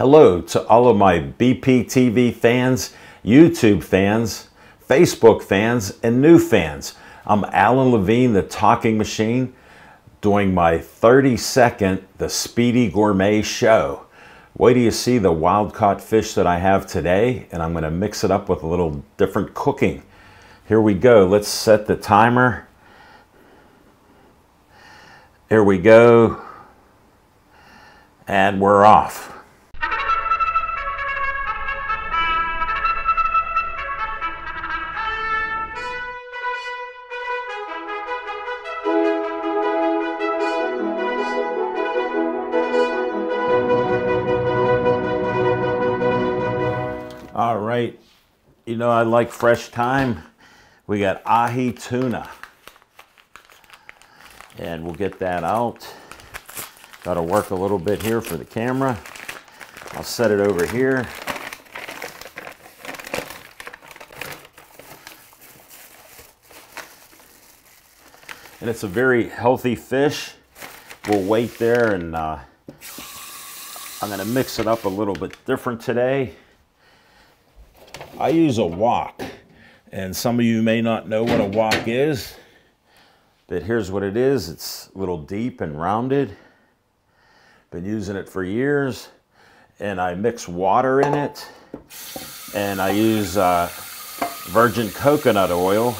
Hello to all of my BPTV fans, YouTube fans, Facebook fans, and new fans. I'm Allen Levine, the Talking Machine, doing my 30 second The Speedy Gourmet Show. Wait till you see the wild caught fish that I have today, and I'm going to mix it up with a little different cooking. Here we go. Let's set the timer. Here we go. And we're off. You know I like fresh thyme. We got ahi tuna. And we'll get that out. Got to work a little bit here for the camera. I'll set it over here. And it's a very healthy fish. We'll wait there and uh, I'm going to mix it up a little bit different today. I use a wok, and some of you may not know what a wok is, but here's what it is. It's a little deep and rounded. Been using it for years, and I mix water in it, and I use uh, virgin coconut oil.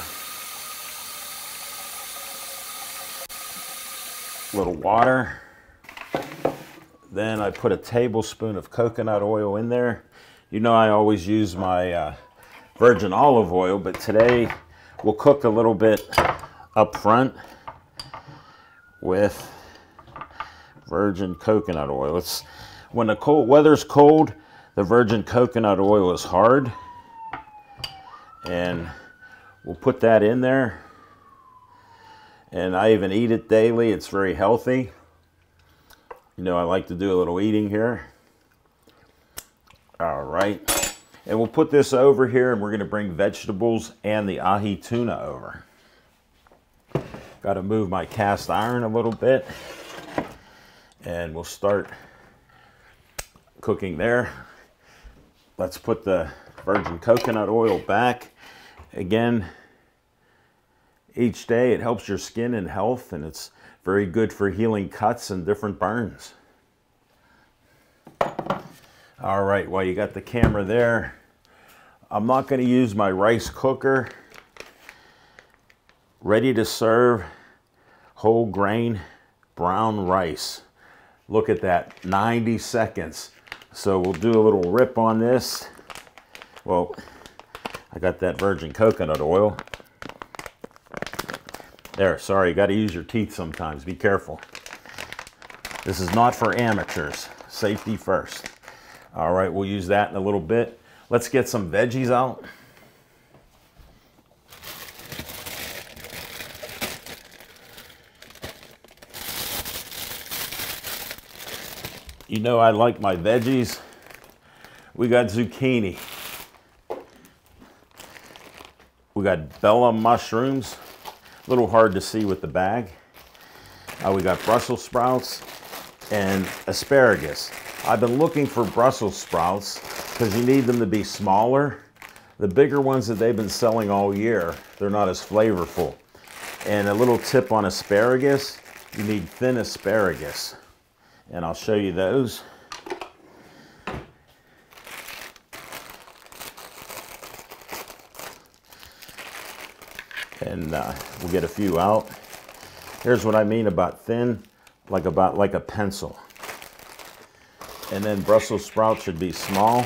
A Little water. Then I put a tablespoon of coconut oil in there. You know I always use my uh, virgin olive oil, but today we'll cook a little bit up front with virgin coconut oil. It's when the cold weather's cold, the virgin coconut oil is hard. And we'll put that in there. And I even eat it daily. It's very healthy. You know, I like to do a little eating here. All right. And we'll put this over here and we're going to bring vegetables and the ahi tuna over. Got to move my cast iron a little bit. And we'll start cooking there. Let's put the virgin coconut oil back. Again, each day it helps your skin and health and it's very good for healing cuts and different burns. All right, well, you got the camera there. I'm not going to use my rice cooker. Ready to serve whole grain brown rice. Look at that, 90 seconds. So we'll do a little rip on this. Well, I got that virgin coconut oil. There, sorry, you got to use your teeth sometimes. Be careful. This is not for amateurs. Safety first. All right, we'll use that in a little bit. Let's get some veggies out. You know I like my veggies. We got zucchini. We got bella mushrooms. A little hard to see with the bag. Uh, we got Brussels sprouts and asparagus. I've been looking for Brussels sprouts because you need them to be smaller. The bigger ones that they've been selling all year, they're not as flavorful. And a little tip on asparagus, you need thin asparagus. And I'll show you those. And uh, we'll get a few out. Here's what I mean about thin, like about like a pencil. And then Brussels sprouts should be small.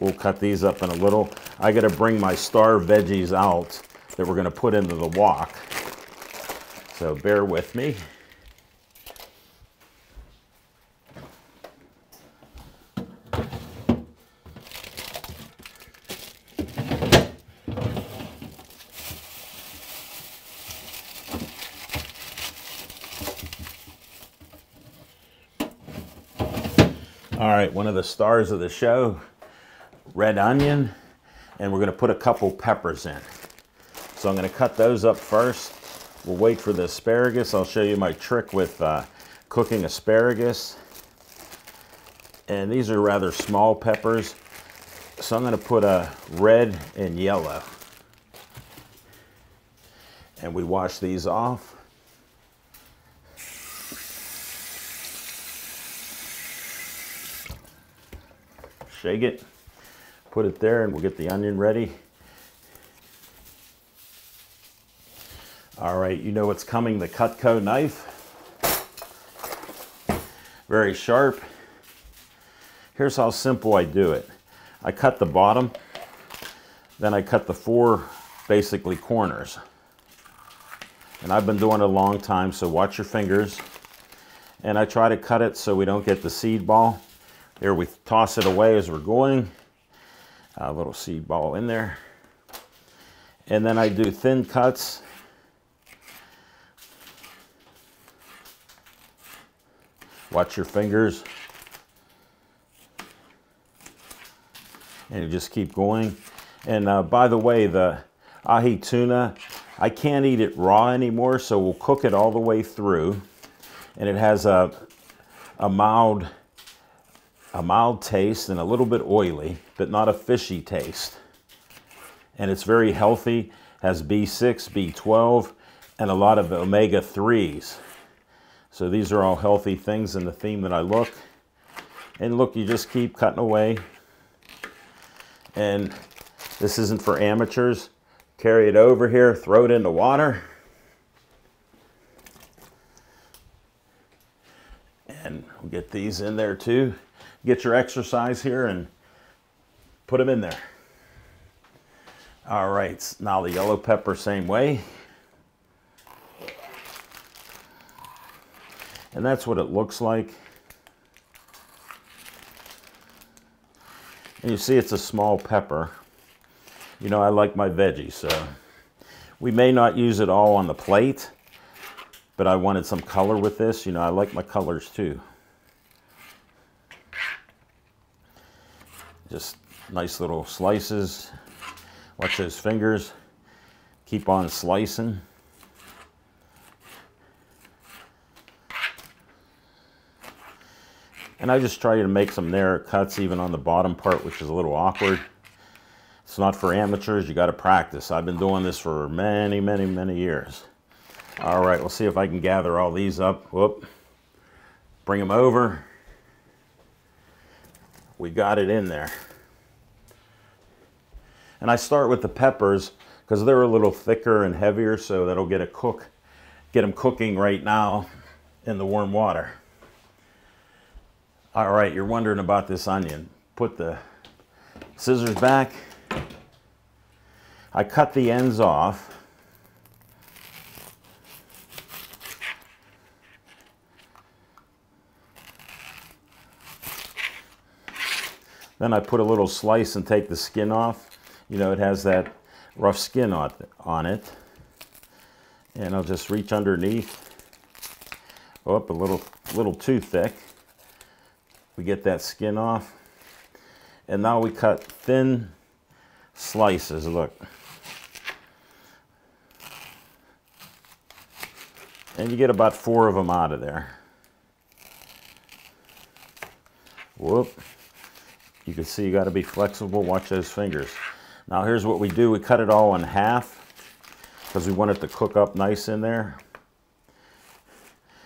We'll cut these up in a little. I got to bring my star veggies out that we're going to put into the wok. So bear with me. All right, one of the stars of the show, red onion, and we're gonna put a couple peppers in. So I'm gonna cut those up first. We'll wait for the asparagus. I'll show you my trick with uh, cooking asparagus. And these are rather small peppers. So I'm going to put a red and yellow. And we wash these off. Shake it, put it there, and we'll get the onion ready. All right, you know what's coming, the Cutco knife. Very sharp. Here's how simple I do it. I cut the bottom, then I cut the four basically corners. And I've been doing it a long time, so watch your fingers. And I try to cut it so we don't get the seed ball. There we toss it away as we're going. A little seed ball in there. And then I do thin cuts. Watch your fingers. And just keep going. And uh, by the way, the ahi tuna, I can't eat it raw anymore, so we'll cook it all the way through. And it has a, a mild a mild taste and a little bit oily, but not a fishy taste. And it's very healthy, has B6, B12, and a lot of omega-3s. So these are all healthy things in the theme that I look. And look, you just keep cutting away. And this isn't for amateurs. Carry it over here, throw it in the water. And we'll get these in there too get your exercise here and put them in there. All right, now the yellow pepper, same way. And that's what it looks like. And you see it's a small pepper. You know, I like my veggies, so we may not use it all on the plate, but I wanted some color with this. You know, I like my colors too. Just nice little slices. Watch those fingers. Keep on slicing. And I just try to make some narrow cuts even on the bottom part, which is a little awkward. It's not for amateurs, you gotta practice. I've been doing this for many, many, many years. All right, let's see if I can gather all these up. Whoop. Bring them over we got it in there. And I start with the peppers because they're a little thicker and heavier, so that'll get a cook, get them cooking right now in the warm water. All right, you're wondering about this onion. Put the scissors back. I cut the ends off Then I put a little slice and take the skin off. You know, it has that rough skin on it. And I'll just reach underneath. Oh, up a little, little too thick. We get that skin off. And now we cut thin slices, look. And you get about four of them out of there. Whoop. You can see you got to be flexible. Watch those fingers. Now here's what we do. We cut it all in half because we want it to cook up nice in there.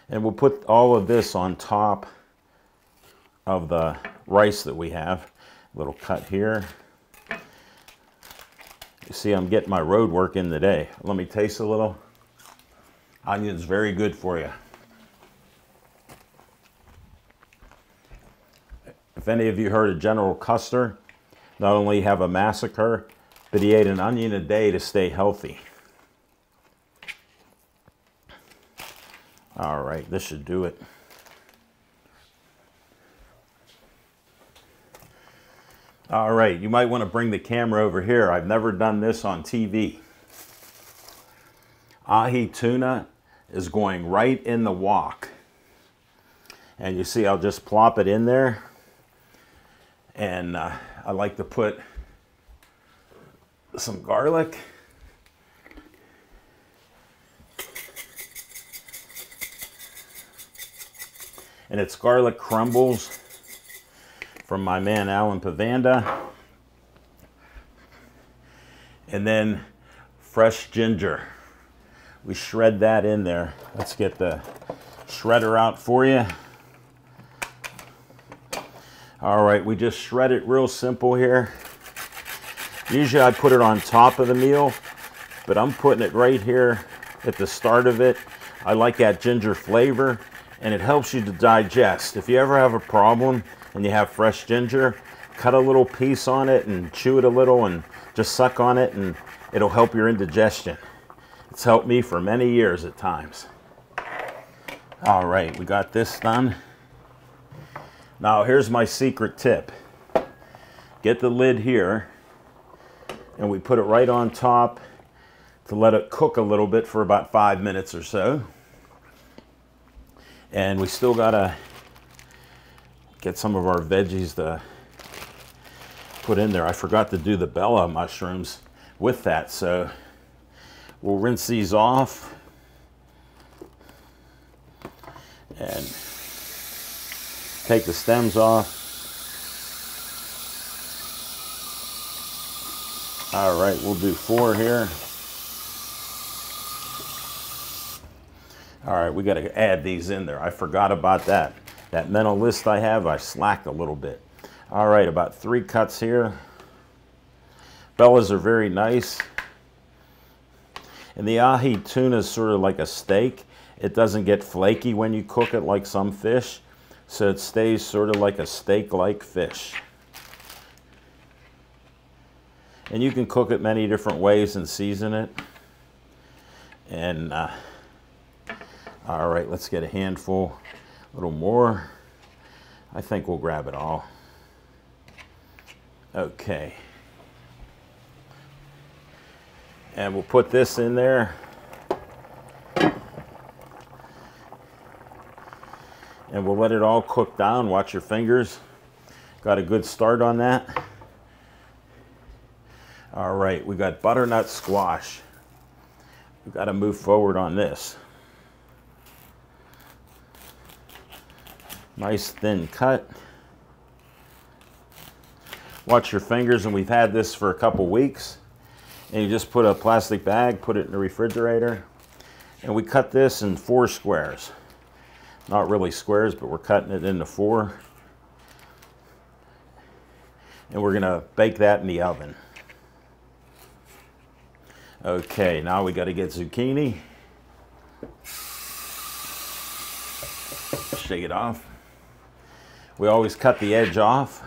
And we'll put all of this on top of the rice that we have. A little cut here. You see I'm getting my road work in today. Let me taste a little. Onion's very good for you. If any of you heard of General Custer, not only have a massacre, but he ate an onion a day to stay healthy. All right, this should do it. All right, you might want to bring the camera over here. I've never done this on TV. Ahi tuna is going right in the wok. And you see, I'll just plop it in there. And uh, I like to put some garlic. And it's garlic crumbles. from my man Alan Pavanda. And then fresh ginger. We shred that in there. Let's get the shredder out for you. All right, we just shred it real simple here. Usually I put it on top of the meal, but I'm putting it right here at the start of it. I like that ginger flavor and it helps you to digest. If you ever have a problem and you have fresh ginger, cut a little piece on it and chew it a little and just suck on it and it'll help your indigestion. It's helped me for many years at times. All right, we got this done. Now here's my secret tip. Get the lid here and we put it right on top to let it cook a little bit for about five minutes or so. And we still gotta get some of our veggies to put in there. I forgot to do the Bella mushrooms with that, so we'll rinse these off and take the stems off. All right, we'll do four here. All right, we got to add these in there. I forgot about that. That mental list I have, I slacked a little bit. All right, about three cuts here. Bellas are very nice. And the ahi tuna is sort of like a steak. It doesn't get flaky when you cook it like some fish. So it stays sort of like a steak-like fish. And you can cook it many different ways and season it. And uh, all right, let's get a handful, a little more. I think we'll grab it all. Okay. And we'll put this in there. And we'll let it all cook down. Watch your fingers. Got a good start on that. All right, we got butternut squash. We've got to move forward on this. Nice thin cut. Watch your fingers, and we've had this for a couple weeks. And you just put a plastic bag, put it in the refrigerator, and we cut this in four squares. Not really squares, but we're cutting it into four. And we're gonna bake that in the oven. Okay, now we gotta get zucchini. Shake it off. We always cut the edge off.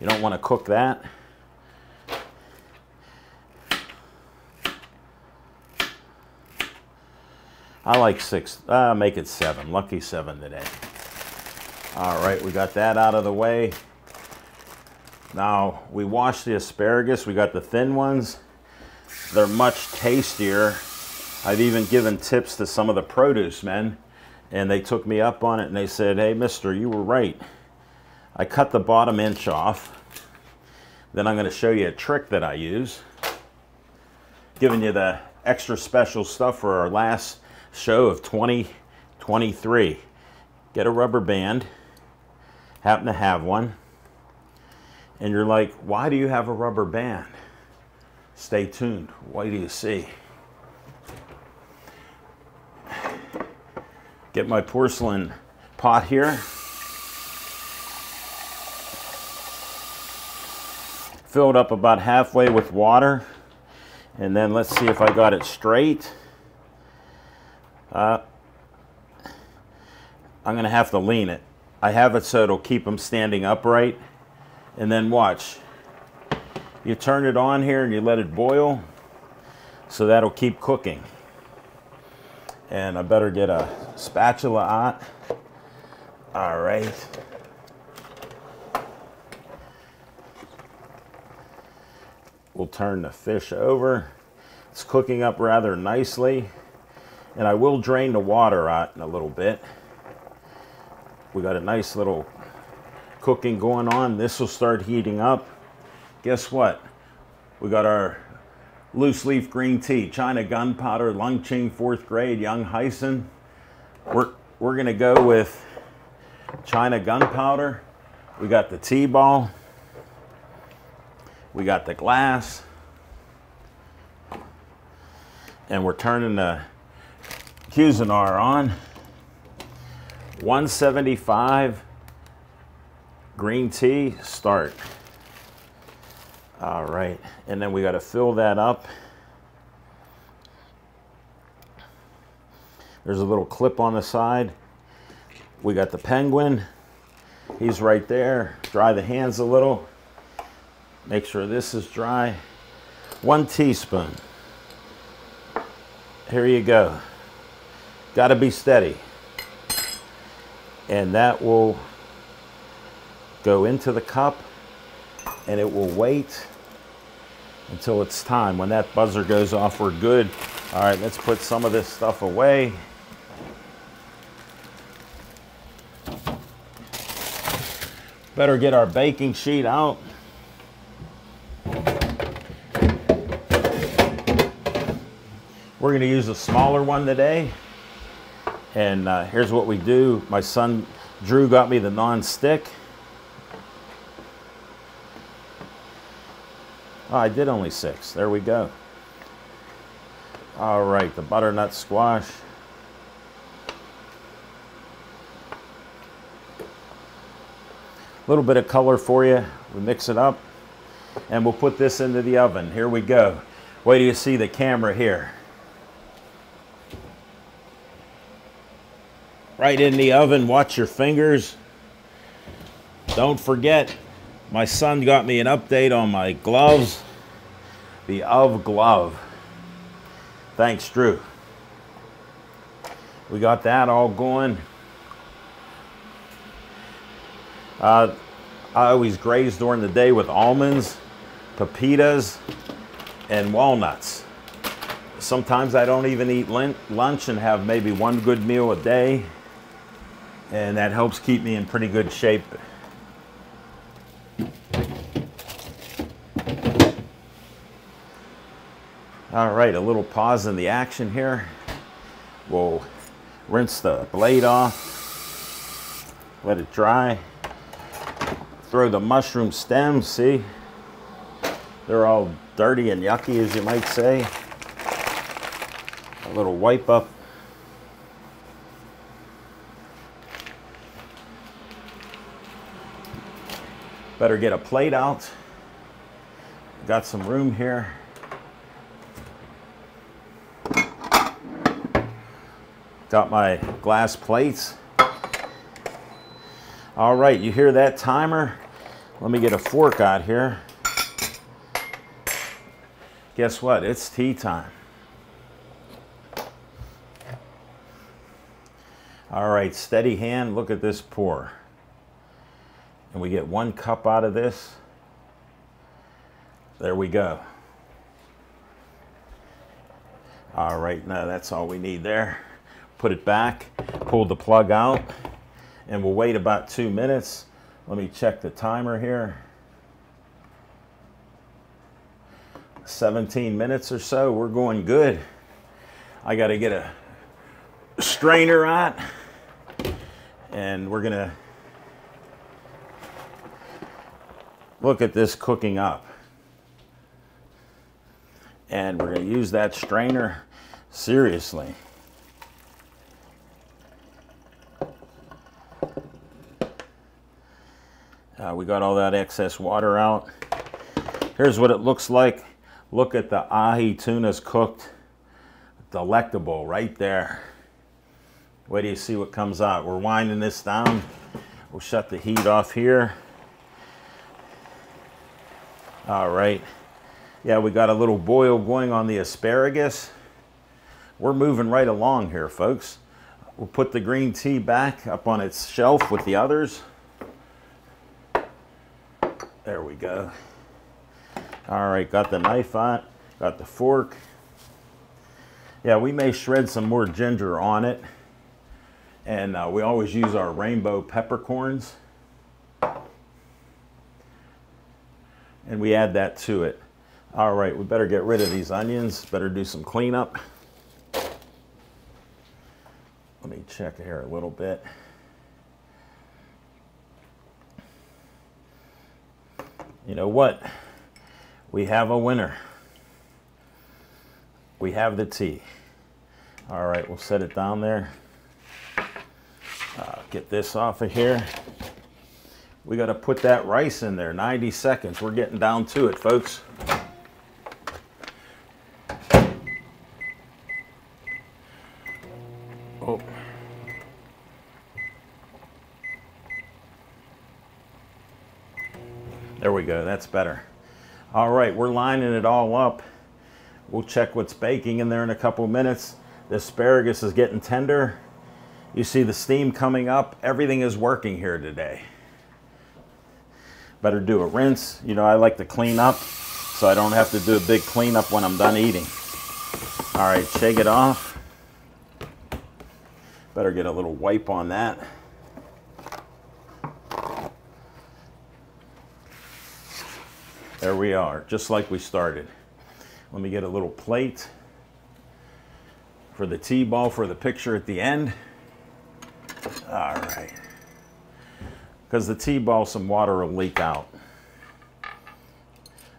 You don't want to cook that. I like six, uh, make it seven, lucky seven today. All right, we got that out of the way. Now, we washed the asparagus. We got the thin ones. They're much tastier. I've even given tips to some of the produce men, and they took me up on it, and they said, hey, mister, you were right. I cut the bottom inch off. Then I'm going to show you a trick that I use. Giving you the extra special stuff for our last show of 2023. Get a rubber band. Happen to have one. And you're like, why do you have a rubber band? Stay tuned. What do you see? Get my porcelain pot here. filled up about halfway with water. And then let's see if I got it straight. Uh, I'm going to have to lean it. I have it so it'll keep them standing upright. And then watch. You turn it on here and you let it boil. So that'll keep cooking. And I better get a spatula out. All right. We'll turn the fish over. It's cooking up rather nicely. And I will drain the water out in a little bit. We got a nice little cooking going on. This will start heating up. Guess what? We got our loose leaf green tea, China gunpowder, Lung Ching fourth grade, Young Hyson. We're, we're gonna go with China gunpowder. We got the T-ball. We got the glass. And we're turning the Cuisinart on. 175 green tea, start. All right, and then we got to fill that up. There's a little clip on the side. We got the penguin. He's right there. Dry the hands a little. Make sure this is dry. One teaspoon. Here you go. Got to be steady. And that will go into the cup and it will wait until it's time. When that buzzer goes off, we're good. All right, let's put some of this stuff away. Better get our baking sheet out. We're going to use a smaller one today. And uh, here's what we do. My son Drew got me the non-stick. Oh, I did only six. There we go. All right, the butternut squash. A little bit of color for you. We mix it up and we'll put this into the oven. Here we go. Wait till you see the camera here. Right in the oven, watch your fingers. Don't forget, my son got me an update on my gloves. The of glove. Thanks, Drew. We got that all going. Uh, I always graze during the day with almonds, pepitas, and walnuts. Sometimes I don't even eat lunch and have maybe one good meal a day. And that helps keep me in pretty good shape All right, a little pause in the action here. We'll rinse the blade off, let it dry. Throw the mushroom stems, see? They're all dirty and yucky, as you might say. A little wipe up. Better get a plate out. Got some room here. Got my glass plates. All right, you hear that timer? Let me get a fork out here. Guess what? It's tea time. All right, steady hand. Look at this pour. And we get one cup out of this. There we go. All right, now that's all we need there put it back, pull the plug out, and we'll wait about two minutes. Let me check the timer here. 17 minutes or so, we're going good. I got to get a strainer out, and we're going to look at this cooking up. And we're going to use that strainer seriously. Uh, we got all that excess water out. Here's what it looks like. Look at the ahi tunas cooked. Delectable right there. Wait do you see what comes out. We're winding this down. We'll shut the heat off here. All right. Yeah, we got a little boil going on the asparagus. We're moving right along here, folks. We'll put the green tea back up on its shelf with the others. There we go. All right, got the knife on, got the fork. Yeah, we may shred some more ginger on it. And uh, we always use our rainbow peppercorns. And we add that to it. All right, we better get rid of these onions. Better do some cleanup. Let me check here a little bit. You know what? We have a winner. We have the tea. All right, we'll set it down there. Uh, get this off of here. We got to put that rice in there, 90 seconds. We're getting down to it, folks. Oh. There we go, that's better. All right, we're lining it all up. We'll check what's baking in there in a couple minutes. The asparagus is getting tender. You see the steam coming up. Everything is working here today. Better do a rinse. You know, I like to clean up so I don't have to do a big cleanup when I'm done eating. All right, shake it off. Better get a little wipe on that. There we are, just like we started. Let me get a little plate for the T-ball for the picture at the end. All right. Because the T-ball, some water will leak out.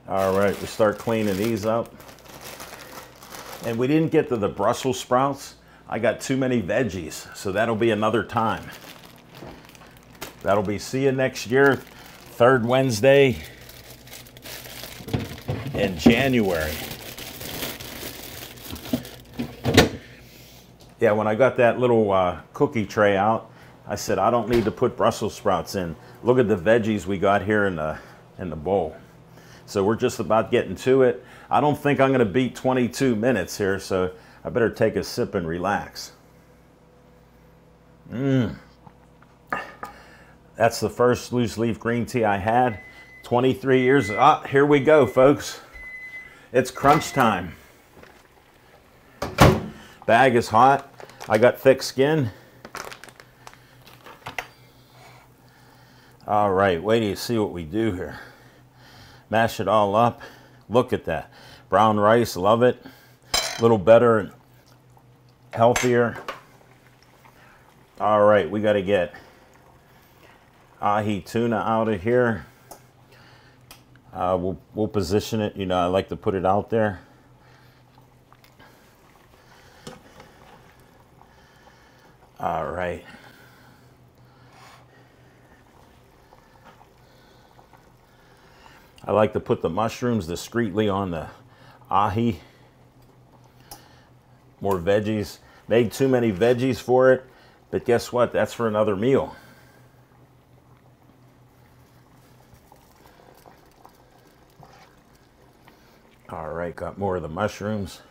All right, we start cleaning these up. And we didn't get to the Brussels sprouts. I got too many veggies, so that'll be another time. That'll be see you next year, third Wednesday in January. Yeah, when I got that little uh, cookie tray out, I said, I don't need to put Brussels sprouts in. Look at the veggies we got here in the, in the bowl. So we're just about getting to it. I don't think I'm gonna beat 22 minutes here, so I better take a sip and relax. Mmm. That's the first loose leaf green tea I had. 23 years, ah, here we go, folks. It's crunch time. Bag is hot. I got thick skin. All right, wait till you see what we do here. Mash it all up. Look at that. Brown rice, love it. A little better and healthier. All right, we got to get ahi tuna out of here. Uh, we'll, we'll position it. You know, I like to put it out there. All right. I like to put the mushrooms discreetly on the ahi. More veggies. Made too many veggies for it, but guess what? That's for another meal. All right, got more of the mushrooms.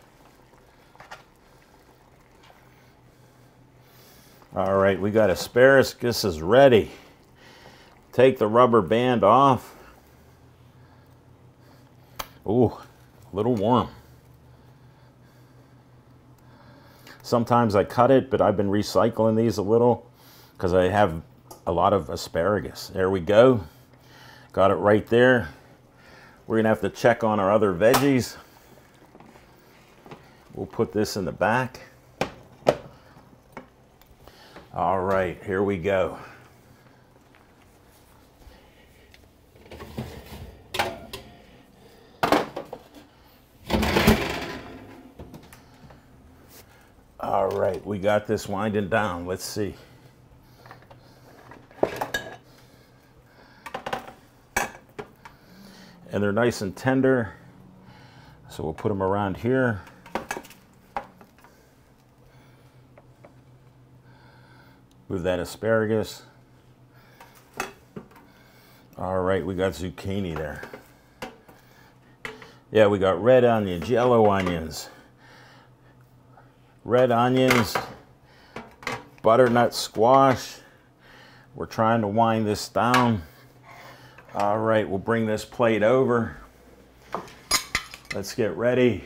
All right, we got asparagus is ready. Take the rubber band off. Little warm. Sometimes I cut it, but I've been recycling these a little because I have a lot of asparagus. There we go. Got it right there. We're gonna have to check on our other veggies. We'll put this in the back. All right, here we go. All right, we got this winding down. Let's see. And they're nice and tender. So we'll put them around here. Move that asparagus. All right, we got zucchini there. Yeah, we got red onions, yellow onions, red onions, butternut squash. We're trying to wind this down. All right, we'll bring this plate over. Let's get ready.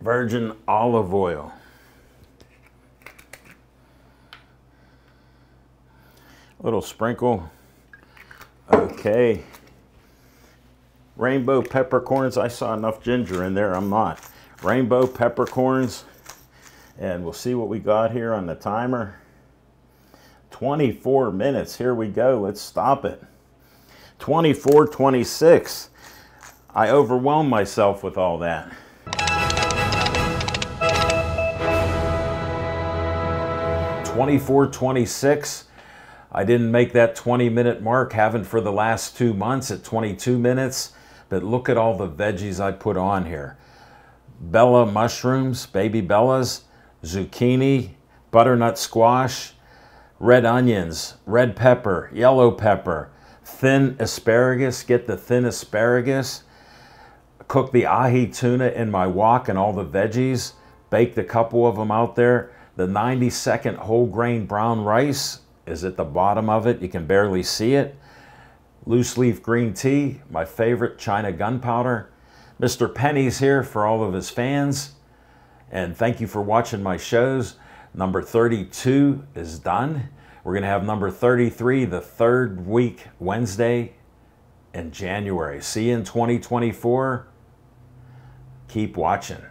Virgin olive oil. A little sprinkle. Okay. Rainbow peppercorns. I saw enough ginger in there. I'm not. Rainbow peppercorns. And we'll see what we got here on the timer. 24 minutes. Here we go. Let's stop it. 24, 26. I overwhelmed myself with all that. Twenty-four, twenty-six. I didn't make that 20 minute mark, haven't for the last two months at 22 minutes, but look at all the veggies I put on here. Bella mushrooms, baby bellas, zucchini, butternut squash, red onions, red pepper, yellow pepper, thin asparagus, get the thin asparagus, cook the ahi tuna in my wok and all the veggies, baked a couple of them out there. The 90 second whole grain brown rice is at the bottom of it. You can barely see it. Loose leaf green tea, my favorite China gunpowder. Mr. Penny's here for all of his fans. And thank you for watching my shows. Number 32 is done. We're going to have number 33 the third week, Wednesday in January. See you in 2024. Keep watching.